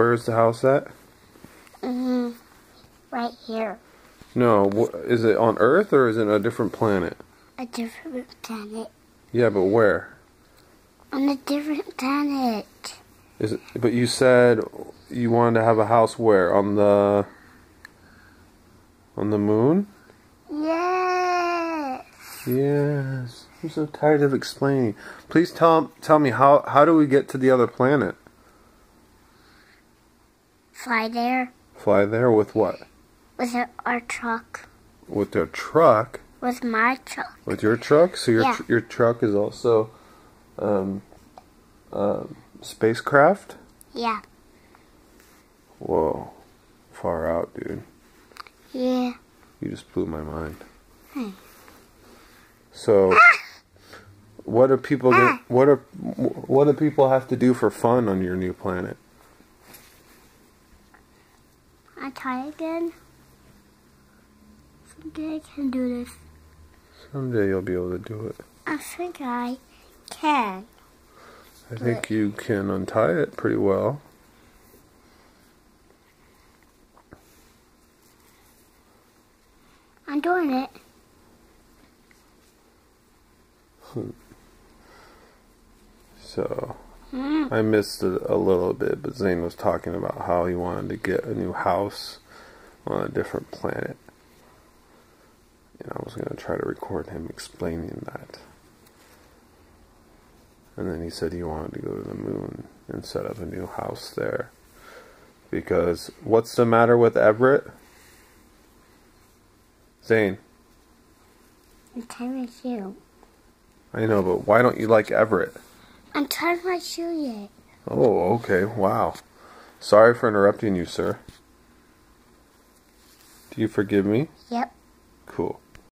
where's the house at? Mm, right here. No, is it on Earth or is it a different planet? A different planet. Yeah, but where? On a different planet. Is it? But you said you wanted to have a house where on the on the moon. Yes. Yes. I'm so tired of explaining. Please tell tell me how how do we get to the other planet? Fly there Fly there with what? with our, our truck. With your truck. With my truck. With your truck. So your Yeah. tr- your truck is also um, um spacecraft. Yeah. Whoa, far out, dude. Yeah. You just blew my mind. Hmm. So, what do people get, what are what do people have to do for fun on your new planet? Try again. Someday I can do this. Someday you'll be able to do it. I think I can. I think you can untie it pretty well. I'm doing it. So Mm. Mm-hmm. I missed it a little bit, but Zhane was talking about how he wanted to get a new house on a different planet. And I was going to try to record him explaining that. And then he said he wanted to go to the moon and set up a new house there. Because what's the matter with Everett? Zhane, I'm tying my shoe. I know, but why don't you like Everett? I'm tying my shoe yet. Oh, okay. Wow. Sorry for interrupting you, sir. Do you forgive me? Yep. Cool.